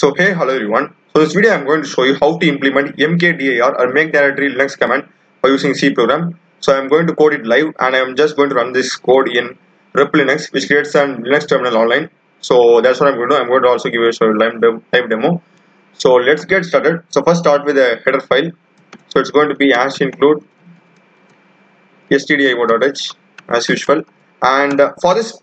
So hey hello everyone. So this video I'm going to show you how to implement mkdir or make directory linux command by using C program. So I'm going to code it live and I'm just going to run this code in rep linux which creates a linux terminal online. So that's what I'm going to do. I'm going to also give you a live, live demo. So let's get started. So first start with a header file. So it's going to be as include stdio.h as usual and for this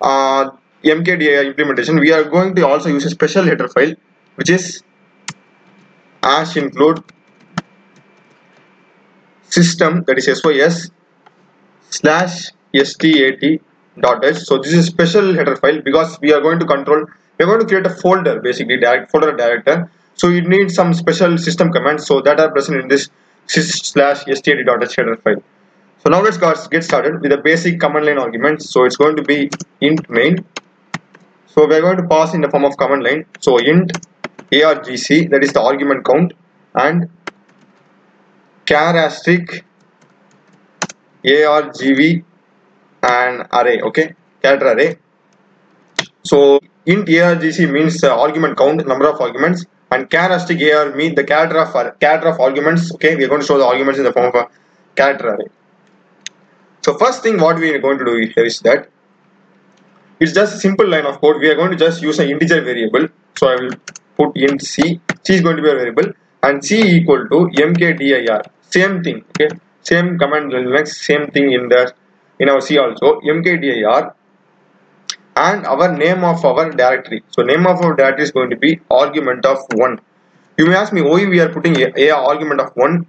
uh, mkdir implementation we are going to also use a special header file which is as include system that is sys slash stat dot h. So this is special header file because we are going to control we are going to create a folder basically direct folder director. So it need some special system commands so that are present in this sys slash stat dot h header file. So now let's get started with the basic command line arguments so it's going to be int main so we are going to pass in the form of command line. So int argc that is the argument count and char asterisk argv and array okay? Character array. So int argc means uh, argument count number of arguments and char asterisk ar means the character of character of arguments okay? We are going to show the arguments in the form of a character array. So first thing what we are going to do here is that it's just a simple line of code. We are going to just use an integer variable. So i will put int c. C is going to be a variable. And c equal to mkdir. Same thing okay? Same command linux same thing in the in our c also. mkdir. And our name of our directory. So name of our directory is going to be argument of 1 you may ask me why we are putting a, a argument of 1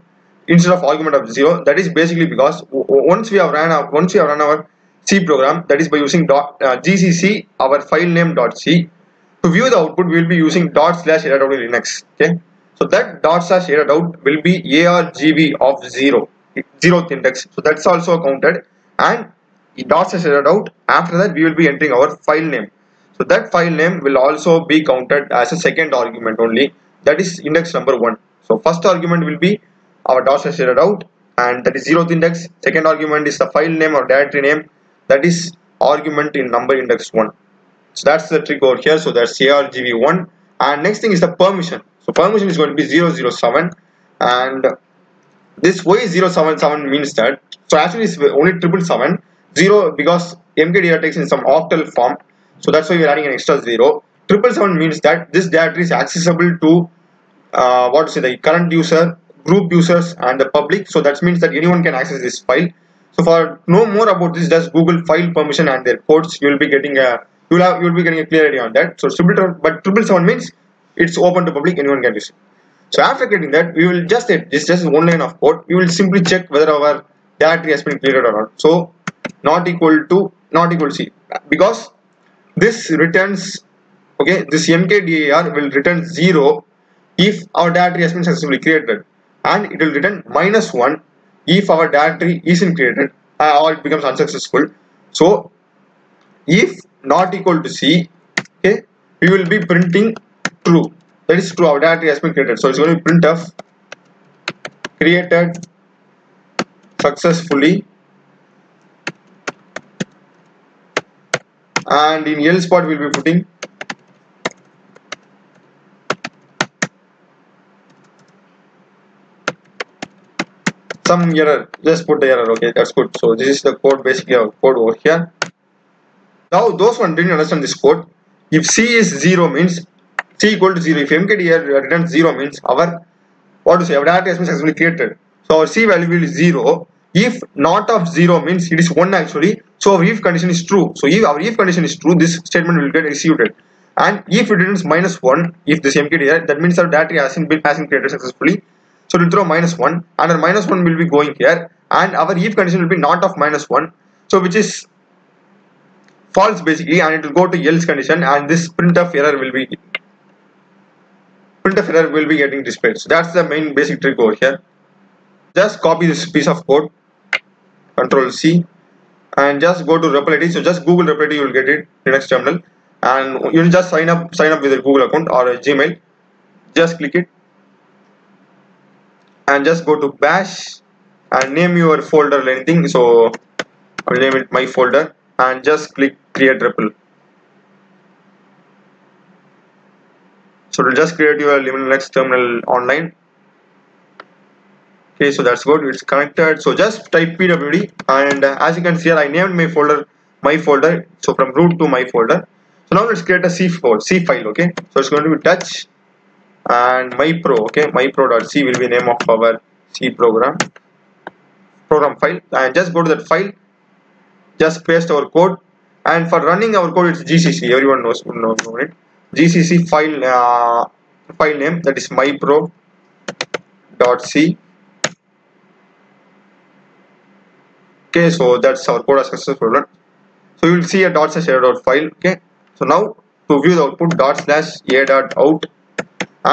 instead of argument of 0 that is basically because once we have ran our, once we have run our C program that is by using dot, uh, gcc our file name dot c. To view the output we will be using dot slash error in linux okay? So that dot slash a.out will be argv of 0 zeroth index. So that's also counted. And dot slash a.out after that we will be entering our file name. So that file name will also be counted as a second argument only. That is index number 1 so first argument will be our dot slash a.out and that is zeroth index. Second argument is the file name or directory name that is argument in number index 1 so that's the trick over here. So that's argv1 and next thing is the permission. So permission is going to be 007 and this why 077 means that so actually it's only triple seven. Zero because mkdir takes in some octal form. So that's why we're adding an extra zero. Triple seven means that this directory is accessible to uh, what to say the current user group users and the public. So that means that anyone can access this file so for know more about this just google file permission and their ports you will be getting a you will have you will be getting a clear idea on that. So triple but triple seven means it's open to public anyone can use it so after getting that we will just it this just one line of code. We will simply check whether our directory has been cleared or not. So not equal to not equal to c. Because this returns okay this mkdir will return 0 if our directory has been successfully created. And it will return minus 1 if our directory isn't created uh, or it becomes unsuccessful. So if not equal to c okay we will be printing true. That is true our directory has been created. So it's going to be printf created successfully. And in else part we'll be putting some error just put the error okay? That's good. So this is the code basically our code over here. Now those one didn't understand this code. If c is 0 means c equal to 0 if mkdir returns 0 means our what to say our data has been successfully created. So our c value will be 0 if not of 0 means it is 1 actually. So our if condition is true. So if our if condition is true this statement will get executed. And if it returns minus 1 if this mkdir that means our data hasn't been hasn't created successfully so it will throw minus 1 and our minus 1 will be going here. And our if condition will be not of minus 1 so which is false basically. And it will go to else condition. And this printf error will be printf error will be getting displayed. So that's the main basic trick over here. Just copy this piece of code. Control c. And just go to replicity so just google replicity you will get it linux terminal. And you will just sign up sign up with your google account or gmail. Just click it and just go to bash and name your folder or anything. So I will name it my folder and just click create REPL. So it'll just create your Linux terminal online. Okay so that's good. It's connected. So just type pwd and as you can see here I named my folder my folder. So from root to my folder. So now let's create a C file C file okay? So it's going to be touch and my pro okay? My pro.c will be name of our C program. Program file. And just go to that file. Just paste our code. And for running our code it's gcc everyone knows know, know it. Gcc file uh, file name that is mypro.c okay so that's our code successful run so you will see a. dot slash a dot file okay? So now to view the output dot slash a dot out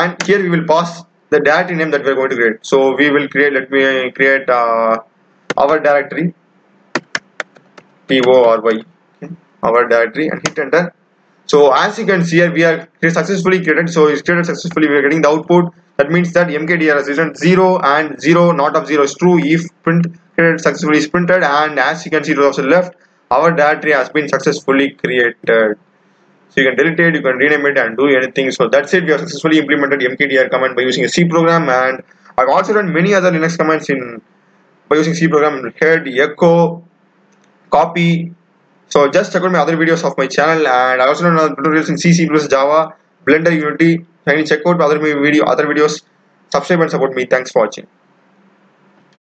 and here we will pass the directory name that we are going to create. So we will create let me create uh, our directory. T o r y. Okay, our directory and hit enter. So as you can see here we are successfully created. So it's created successfully. We are getting the output. That means that mkdir isn't 0 and 0 not of 0 is true if print created successfully is printed. And as you can see to the left our directory has been successfully created so you can delete it you can rename it and do anything. So that's it. We have successfully implemented mkdir command by using a c program and i've also run many other linux commands in by using c program head echo copy. So just check out my other videos of my channel and i also run other tutorials in c c plus java blender unity. Kindly check out other video other videos. Subscribe and support me. Thanks for watching